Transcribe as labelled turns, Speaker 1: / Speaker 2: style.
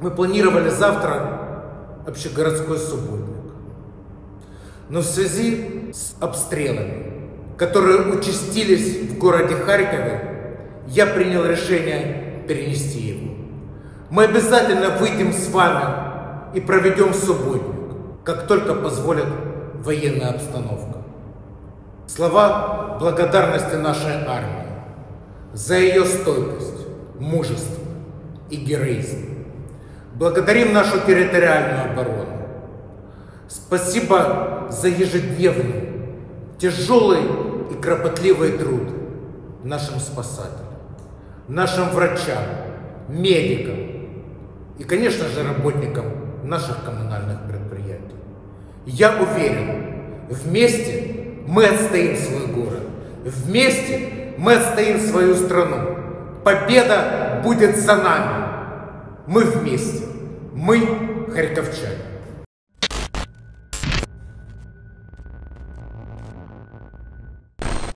Speaker 1: Мы планировали завтра общегородской субботник. Но в связи с обстрелами, которые участились в городе Харькове, я принял решение перенести его. Мы обязательно выйдем с вами и проведем субботник, как только позволит военная обстановка. Слова благодарности нашей армии за ее стойкость, мужество и героизм. Благодарим нашу территориальную оборону. Спасибо за ежедневный, тяжелый и кропотливый труд нашим спасателям, нашим врачам, медикам и, конечно же, работникам наших коммунальных предприятий. Я уверен, вместе мы отстоим свой город, вместе мы отстоим свою страну. Победа будет за нами. Мы вместе. Мы харьковчане.